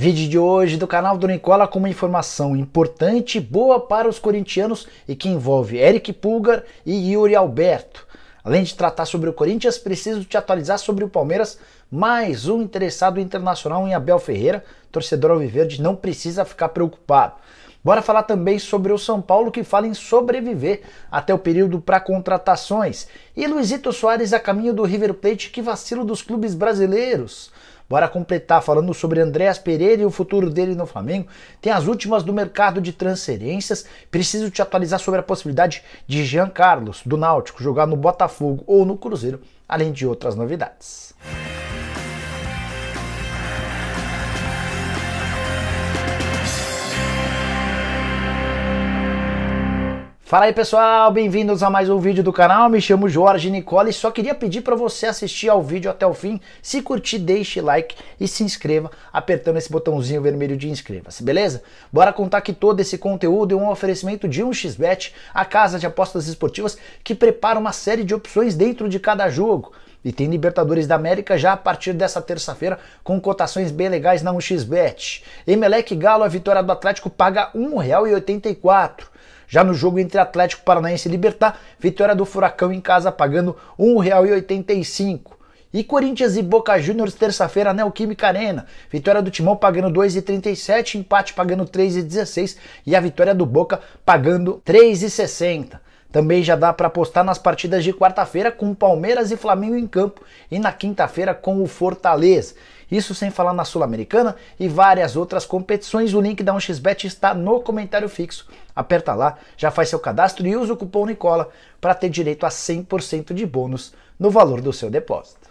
Vídeo de hoje do canal do Nicola com uma informação importante e boa para os corintianos e que envolve Eric Pulgar e Yuri Alberto. Além de tratar sobre o Corinthians, preciso te atualizar sobre o Palmeiras, mais um interessado internacional em Abel Ferreira, torcedor alviverde, não precisa ficar preocupado. Bora falar também sobre o São Paulo que fala em sobreviver até o período para contratações. E Luizito Soares a caminho do River Plate, que vacilo dos clubes brasileiros. Bora completar falando sobre Andréas Pereira e o futuro dele no Flamengo. Tem as últimas do mercado de transferências. Preciso te atualizar sobre a possibilidade de Jean Carlos, do Náutico, jogar no Botafogo ou no Cruzeiro, além de outras novidades. Fala aí pessoal, bem-vindos a mais um vídeo do canal, me chamo Jorge Nicole e só queria pedir para você assistir ao vídeo até o fim, se curtir deixe like e se inscreva apertando esse botãozinho vermelho de inscreva-se, beleza? Bora contar que todo esse conteúdo é um oferecimento de 1xBet, a casa de apostas esportivas que prepara uma série de opções dentro de cada jogo. E tem Libertadores da América já a partir dessa terça-feira com cotações bem legais na 1xBet. Emelec Galo, a vitória do Atlético paga R$ 1,84. Já no jogo entre Atlético Paranaense e Libertar, vitória do Furacão em casa pagando R$ 1,85. E Corinthians e Boca Juniors terça-feira Neoquímica Arena. Vitória do Timão pagando 2,37, empate pagando 3,16 e a vitória do Boca pagando 3,60. Também já dá para apostar nas partidas de quarta-feira com Palmeiras e Flamengo em campo e na quinta-feira com o Fortaleza. Isso sem falar na Sul-Americana e várias outras competições. O link da 1xBet está no comentário fixo. Aperta lá, já faz seu cadastro e usa o cupom Nicola para ter direito a 100% de bônus no valor do seu depósito.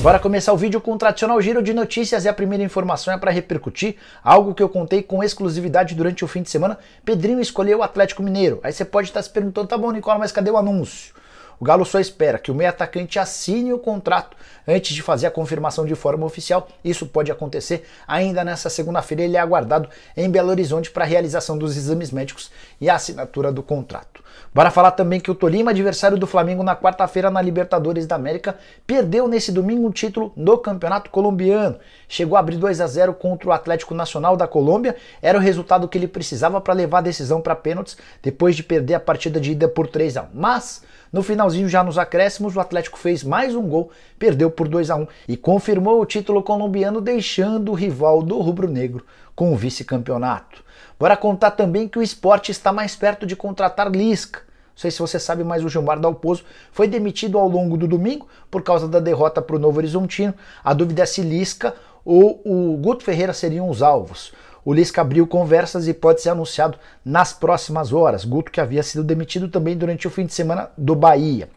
Bora começar o vídeo com o tradicional giro de notícias e a primeira informação é para repercutir algo que eu contei com exclusividade durante o fim de semana. Pedrinho escolheu o Atlético Mineiro. Aí você pode estar se perguntando, tá bom, Nicola, mas cadê o anúncio? O Galo só espera que o meio atacante assine o contrato antes de fazer a confirmação de forma oficial. Isso pode acontecer ainda nessa segunda-feira. Ele é aguardado em Belo Horizonte para a realização dos exames médicos e a assinatura do contrato. Bora falar também que o Tolima, adversário do Flamengo na quarta-feira na Libertadores da América, perdeu nesse domingo um título no Campeonato Colombiano. Chegou a abrir 2 a 0 contra o Atlético Nacional da Colômbia. Era o resultado que ele precisava para levar a decisão para pênaltis depois de perder a partida de ida por 3 a 1. Mas no finalzinho, já nos acréscimos, o Atlético fez mais um gol, perdeu por 2 a 1 e confirmou o título colombiano, deixando o rival do rubro-negro com o vice-campeonato. Bora contar também que o esporte está mais perto de contratar Lisca. Não sei se você sabe, mas o Gilmar Dalpozo foi demitido ao longo do domingo por causa da derrota para o Novo Horizontino. A dúvida é se Lisca ou o Guto Ferreira seriam os alvos. O Lisca abriu conversas e pode ser anunciado nas próximas horas. Guto que havia sido demitido também durante o fim de semana do Bahia.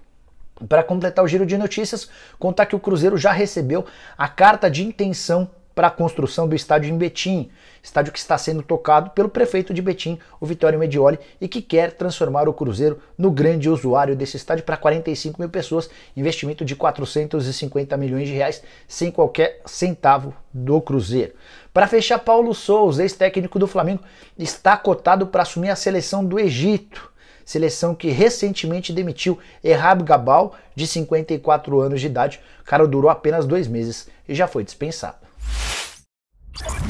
Para completar o giro de notícias, contar que o Cruzeiro já recebeu a carta de intenção para a construção do estádio em Betim, estádio que está sendo tocado pelo prefeito de Betim, o Vitório Medioli, e que quer transformar o Cruzeiro no grande usuário desse estádio para 45 mil pessoas, investimento de 450 milhões de reais, sem qualquer centavo do Cruzeiro. Para fechar, Paulo Souza, ex-técnico do Flamengo, está cotado para assumir a seleção do Egito seleção que recentemente demitiu Errab Gabal, de 54 anos de idade. O cara durou apenas dois meses e já foi dispensado.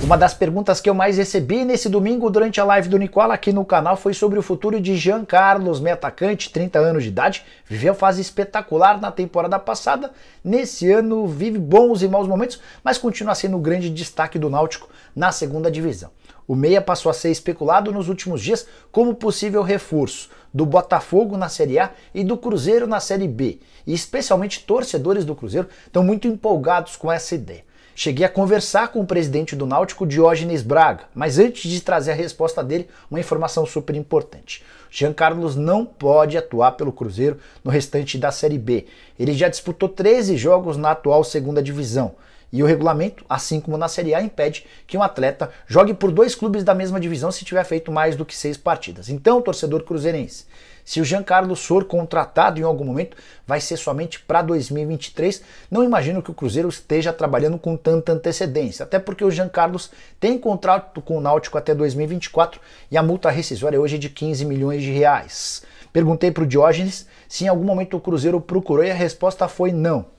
Uma das perguntas que eu mais recebi nesse domingo durante a live do Nicola aqui no canal foi sobre o futuro de Jean Carlos, meio atacante, 30 anos de idade, viveu fase espetacular na temporada passada, nesse ano vive bons e maus momentos, mas continua sendo o grande destaque do Náutico na segunda divisão. O meia passou a ser especulado nos últimos dias como possível reforço do Botafogo na Série A e do Cruzeiro na Série B, e especialmente torcedores do Cruzeiro estão muito empolgados com essa ideia. Cheguei a conversar com o presidente do Náutico, Diógenes Braga, mas antes de trazer a resposta dele, uma informação super importante. Jean Carlos não pode atuar pelo Cruzeiro no restante da Série B. Ele já disputou 13 jogos na atual segunda divisão. E o regulamento, assim como na Série A, impede que um atleta jogue por dois clubes da mesma divisão se tiver feito mais do que seis partidas. Então, torcedor cruzeirense, se o Jean Carlos for contratado em algum momento, vai ser somente para 2023. Não imagino que o Cruzeiro esteja trabalhando com tanta antecedência, até porque o Jean Carlos tem contrato com o Náutico até 2024 e a multa rescisória hoje é de 15 milhões de reais. Perguntei para o Diógenes se em algum momento o Cruzeiro procurou e a resposta foi não.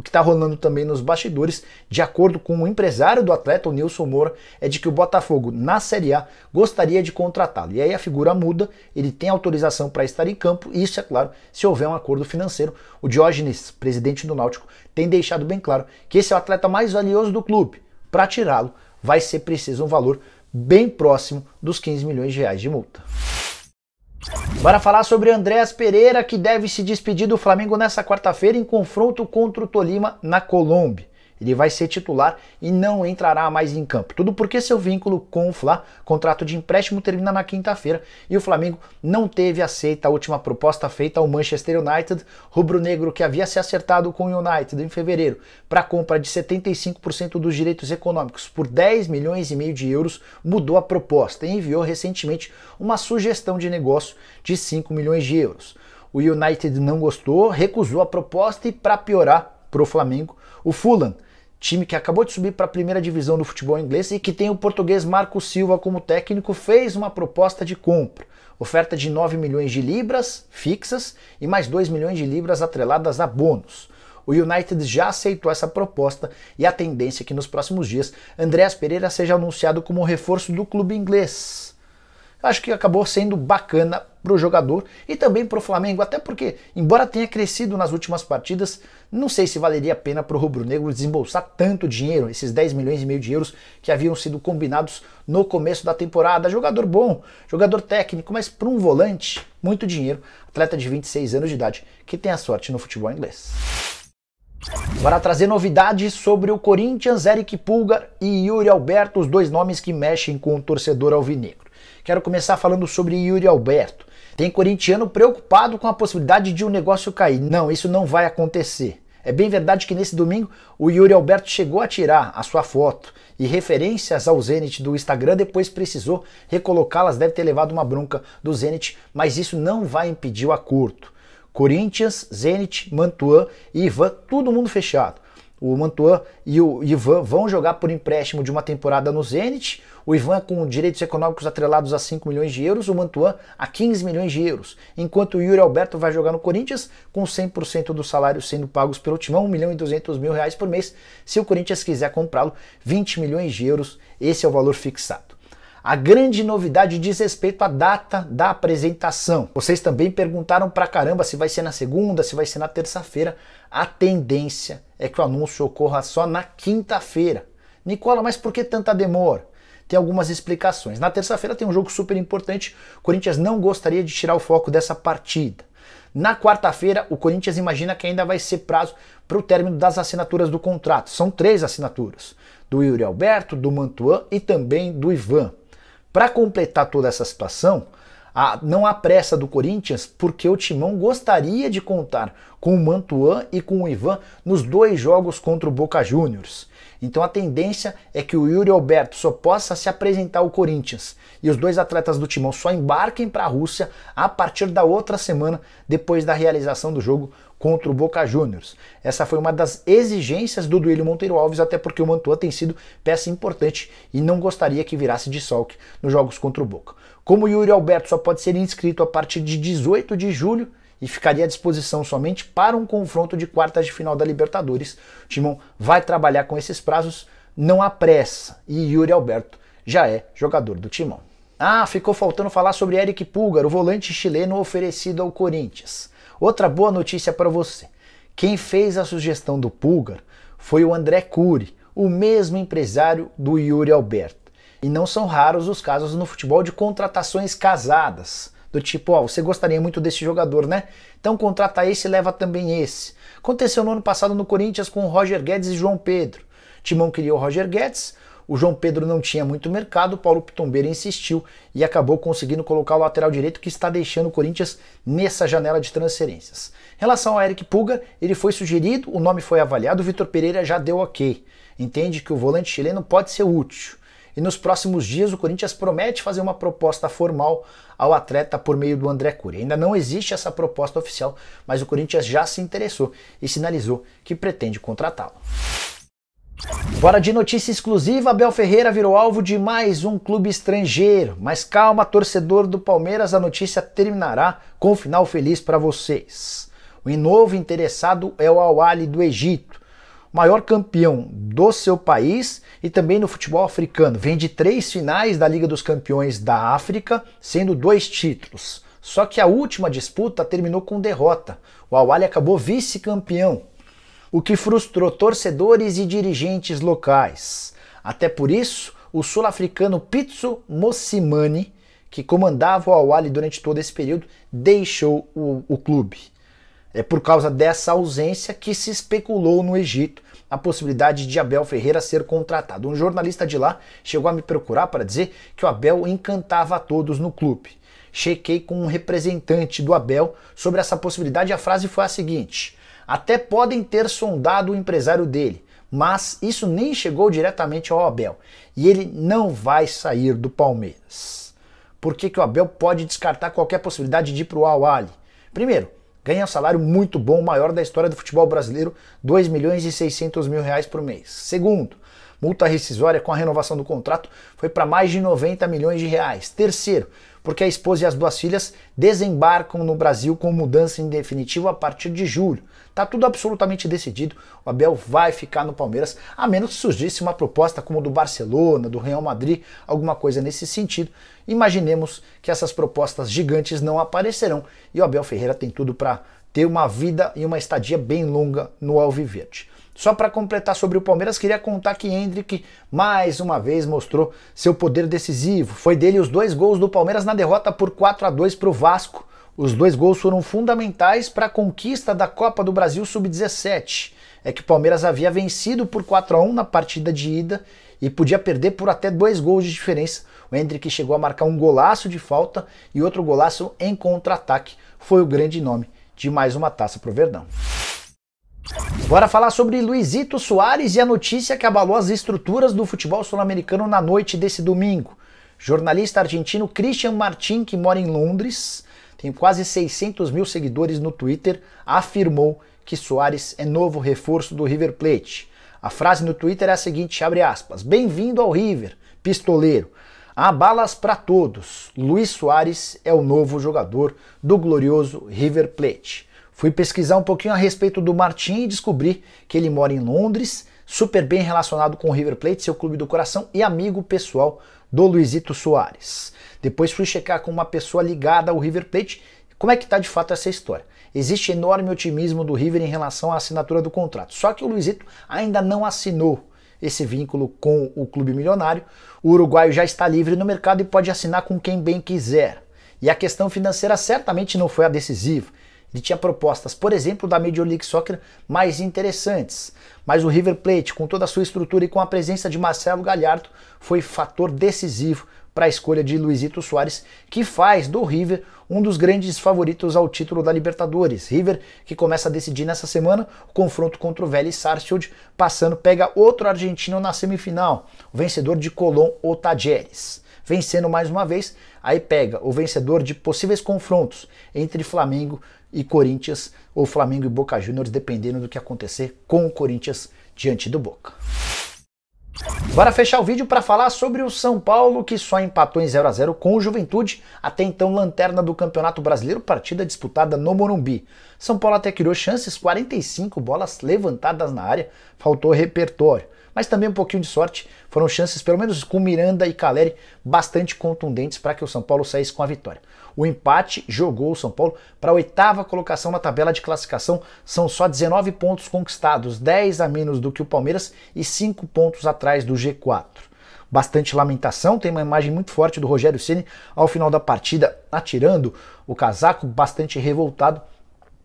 O que está rolando também nos bastidores, de acordo com o empresário do atleta, o Nilson Moura, é de que o Botafogo, na Série A, gostaria de contratá-lo. E aí a figura muda, ele tem autorização para estar em campo, e isso é claro, se houver um acordo financeiro. O Diógenes, presidente do Náutico, tem deixado bem claro que esse é o atleta mais valioso do clube. Para tirá-lo, vai ser preciso um valor bem próximo dos 15 milhões de reais de multa. Bora falar sobre Andréas Pereira, que deve se despedir do Flamengo nessa quarta-feira em confronto contra o Tolima na Colômbia. Ele vai ser titular e não entrará mais em campo. Tudo porque seu vínculo com o Fla, contrato de empréstimo, termina na quinta-feira e o Flamengo não teve aceita a última proposta feita ao Manchester United, rubro-negro que havia se acertado com o United em fevereiro para compra de 75% dos direitos econômicos por 10 milhões e meio de euros, mudou a proposta e enviou recentemente uma sugestão de negócio de 5 milhões de euros. O United não gostou, recusou a proposta e, para piorar para o Flamengo, o Fulham time que acabou de subir para a primeira divisão do futebol inglês e que tem o português Marco Silva como técnico, fez uma proposta de compra. Oferta de 9 milhões de libras fixas e mais 2 milhões de libras atreladas a bônus. O United já aceitou essa proposta e a tendência é que nos próximos dias Andréas Pereira seja anunciado como reforço do clube inglês acho que acabou sendo bacana para o jogador e também para o Flamengo, até porque, embora tenha crescido nas últimas partidas, não sei se valeria a pena para o Rubro Negro desembolsar tanto dinheiro, esses 10 milhões e meio de euros que haviam sido combinados no começo da temporada. Jogador bom, jogador técnico, mas para um volante, muito dinheiro. Atleta de 26 anos de idade que tem a sorte no futebol inglês. Para trazer novidades sobre o Corinthians, Eric Pulgar e Yuri Alberto, os dois nomes que mexem com o torcedor alvinegro. Quero começar falando sobre Yuri Alberto. Tem corintiano preocupado com a possibilidade de o um negócio cair. Não, isso não vai acontecer. É bem verdade que nesse domingo o Yuri Alberto chegou a tirar a sua foto e referências ao Zenit do Instagram, depois precisou recolocá-las, deve ter levado uma bronca do Zenit, mas isso não vai impedir o acordo. Corinthians, Zenit, Mantuan e Ivan, todo mundo fechado. O Mantuan e o Ivan vão jogar por empréstimo de uma temporada no Zenit. O Ivan com direitos econômicos atrelados a 5 milhões de euros, o Mantuan a 15 milhões de euros. Enquanto o Yuri Alberto vai jogar no Corinthians com 100% dos salários sendo pagos pelo Timão, 1 milhão e 200 mil reais por mês. Se o Corinthians quiser comprá-lo, 20 milhões de euros, esse é o valor fixado. A grande novidade diz respeito à data da apresentação. Vocês também perguntaram pra caramba se vai ser na segunda, se vai ser na terça-feira. A tendência é que o anúncio ocorra só na quinta-feira. Nicola, mas por que tanta demora? Tem algumas explicações. Na terça-feira tem um jogo super importante. O Corinthians não gostaria de tirar o foco dessa partida. Na quarta-feira, o Corinthians imagina que ainda vai ser prazo para o término das assinaturas do contrato. São três assinaturas: do Yuri Alberto, do Mantuan e também do Ivan. Para completar toda essa situação, a, não há pressa do Corinthians porque o Timão gostaria de contar com o Mantuan e com o Ivan nos dois jogos contra o Boca Juniors. Então a tendência é que o Yuri Alberto só possa se apresentar ao Corinthians e os dois atletas do Timão só embarquem para a Rússia a partir da outra semana depois da realização do jogo contra o Boca Juniors. Essa foi uma das exigências do Duílio Monteiro Alves, até porque o Mantua tem sido peça importante e não gostaria que virasse de solque nos jogos contra o Boca. Como Yuri Alberto só pode ser inscrito a partir de 18 de julho e ficaria à disposição somente para um confronto de quartas de final da Libertadores, o Timão vai trabalhar com esses prazos, não há pressa, e Yuri Alberto já é jogador do Timão. Ah, ficou faltando falar sobre Eric Pulgar, o volante chileno oferecido ao Corinthians. Outra boa notícia para você. Quem fez a sugestão do Pulgar foi o André Cury, o mesmo empresário do Yuri Alberto. E não são raros os casos no futebol de contratações casadas. Do tipo, ó, você gostaria muito desse jogador, né? Então contrata esse e leva também esse. Aconteceu no ano passado no Corinthians com o Roger Guedes e João Pedro. Timão queria o Roger Guedes, o João Pedro não tinha muito mercado, Paulo Pitombeira insistiu e acabou conseguindo colocar o lateral direito que está deixando o Corinthians nessa janela de transferências. Em relação ao Eric Puga, ele foi sugerido, o nome foi avaliado, o Vitor Pereira já deu ok. Entende que o volante chileno pode ser útil. E nos próximos dias o Corinthians promete fazer uma proposta formal ao atleta por meio do André Cury. Ainda não existe essa proposta oficial, mas o Corinthians já se interessou e sinalizou que pretende contratá-lo. Bora de notícia exclusiva, Abel Ferreira virou alvo de mais um clube estrangeiro. Mas calma, torcedor do Palmeiras, a notícia terminará com um final feliz para vocês. O novo interessado é o Al-Ali do Egito. maior campeão do seu país e também no futebol africano. Vem de três finais da Liga dos Campeões da África, sendo dois títulos. Só que a última disputa terminou com derrota. O Awali acabou vice-campeão, o que frustrou torcedores e dirigentes locais. Até por isso, o sul-africano Pitso Mossimani, que comandava o Awali durante todo esse período, deixou o, o clube. É por causa dessa ausência que se especulou no Egito a possibilidade de Abel Ferreira ser contratado. Um jornalista de lá chegou a me procurar para dizer que o Abel encantava a todos no clube. Chequei com um representante do Abel sobre essa possibilidade e a frase foi a seguinte: até podem ter sondado o empresário dele, mas isso nem chegou diretamente ao Abel e ele não vai sair do Palmeiras. Por que, que o Abel pode descartar qualquer possibilidade de ir para o Al Primeiro, ganha um salário muito bom, o maior da história do futebol brasileiro, 2 milhões e 600 mil reais por mês. Segundo, multa rescisória com a renovação do contrato foi para mais de 90 milhões de reais. Terceiro, porque a esposa e as duas filhas desembarcam no Brasil com mudança em definitivo a partir de julho. Tá tudo absolutamente decidido. O Abel vai ficar no Palmeiras, a menos que surgisse uma proposta como do Barcelona, do Real Madrid, alguma coisa nesse sentido. Imaginemos que essas propostas gigantes não aparecerão e o Abel Ferreira tem tudo para ter uma vida e uma estadia bem longa no Alviverde. Só para completar sobre o Palmeiras, queria contar que Hendrick mais uma vez mostrou seu poder decisivo. Foi dele os dois gols do Palmeiras na derrota por 4 a 2 para o Vasco. Os dois gols foram fundamentais para a conquista da Copa do Brasil Sub-17. É que o Palmeiras havia vencido por 4 a 1 na partida de ida e podia perder por até dois gols de diferença. O Hendrick chegou a marcar um golaço de falta e outro golaço em contra-ataque. Foi o grande nome de mais uma taça para o Verdão. Bora falar sobre Luizito Soares e a notícia que abalou as estruturas do futebol sul-americano na noite desse domingo. Jornalista argentino Christian Martin, que mora em Londres, tem quase 600 mil seguidores no Twitter, afirmou que Soares é novo reforço do River Plate. A frase no Twitter é a seguinte, abre aspas, Bem-vindo ao River, pistoleiro. Há balas para todos. Luiz Soares é o novo jogador do glorioso River Plate. Fui pesquisar um pouquinho a respeito do Martin e descobri que ele mora em Londres, super bem relacionado com o River Plate, seu clube do coração, e amigo pessoal do Luizito Soares. Depois fui checar com uma pessoa ligada ao River Plate como é que está de fato essa história. Existe enorme otimismo do River em relação à assinatura do contrato. Só que o Luizito ainda não assinou esse vínculo com o clube milionário. O uruguaio já está livre no mercado e pode assinar com quem bem quiser. E a questão financeira certamente não foi a decisiva. Ele tinha propostas, por exemplo, da Major League Soccer mais interessantes. Mas o River Plate, com toda a sua estrutura e com a presença de Marcelo Galhardo, foi fator decisivo para a escolha de Luizito Soares, que faz do River um dos grandes favoritos ao título da Libertadores. River que começa a decidir nessa semana o confronto contra o Vélez Sarsfield, passando pega outro argentino na semifinal, o vencedor de Colón ou Tajeres. Vencendo mais uma vez, aí pega o vencedor de possíveis confrontos entre Flamengo e Corinthians, ou Flamengo e Boca Juniors, dependendo do que acontecer com o Corinthians diante do Boca. Bora fechar o vídeo para falar sobre o São Paulo que só empatou em 0 a 0 com o Juventude, até então lanterna do Campeonato Brasileiro, partida disputada no Morumbi. São Paulo até criou chances, 45 bolas levantadas na área, faltou repertório mas também um pouquinho de sorte. Foram chances, pelo menos com Miranda e Caleri, bastante contundentes para que o São Paulo saísse com a vitória. O empate jogou o São Paulo para a oitava colocação na tabela de classificação. São só 19 pontos conquistados, 10 a menos do que o Palmeiras e 5 pontos atrás do G4 bastante lamentação. Tem uma imagem muito forte do Rogério Ceni ao final da partida, atirando o casaco, bastante revoltado.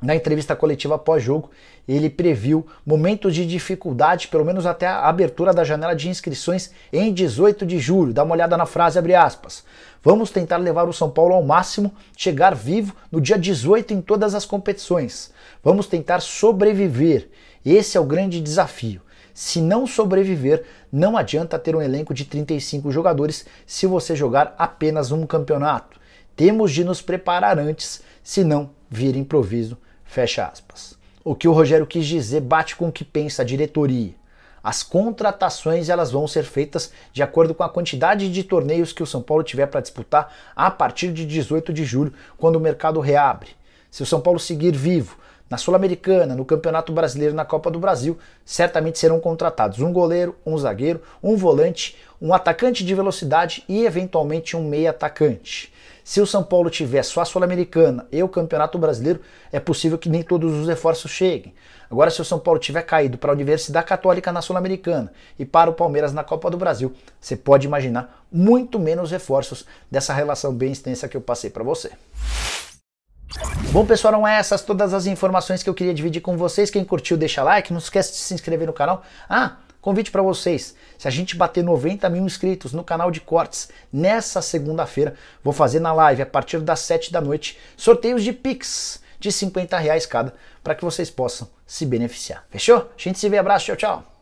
Na entrevista coletiva pós-jogo, ele previu momentos de dificuldade, pelo menos até a abertura da janela de inscrições em 18 de julho. Dá uma olhada na frase, abre aspas. Vamos tentar levar o São Paulo ao máximo, chegar vivo no dia 18 em todas as competições. Vamos tentar sobreviver. Esse é o grande desafio. Se não sobreviver, não adianta ter um elenco de 35 jogadores se você jogar apenas um campeonato. Temos de nos preparar antes, senão vir improviso Fecha aspas. O que o Rogério quis dizer bate com o que pensa a diretoria. As contratações elas vão ser feitas de acordo com a quantidade de torneios que o São Paulo tiver para disputar a partir de 18 de julho, quando o mercado reabre. Se o São Paulo seguir vivo, na Sul-Americana, no Campeonato Brasileiro, na Copa do Brasil, certamente serão contratados um goleiro, um zagueiro, um volante, um atacante de velocidade e eventualmente um meia atacante. Se o São Paulo tiver só a Sul-Americana e o Campeonato Brasileiro, é possível que nem todos os reforços cheguem. Agora, se o São Paulo tiver caído para a Universidade Católica na Sul-Americana e para o Palmeiras na Copa do Brasil, você pode imaginar muito menos reforços dessa relação bem extensa que eu passei para você. Bom, pessoal, eram essas todas as informações que eu queria dividir com vocês. Quem curtiu, deixa like, não esquece de se inscrever no canal. Ah, Convite para vocês: se a gente bater 90 mil inscritos no canal de cortes nessa segunda-feira, vou fazer na live a partir das 7 da noite sorteios de Pix de 50 reais cada para que vocês possam se beneficiar. Fechou? A gente se vê, abraço, tchau, tchau.